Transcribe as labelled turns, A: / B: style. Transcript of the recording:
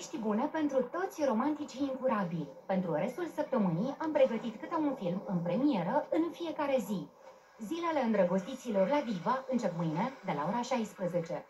A: Vești bune pentru toți romanticii incurabili. Pentru restul săptămânii am pregătit câte un film în premieră în fiecare zi. Zilele îndrăgostiților la Diva încep mâine de la ora 16.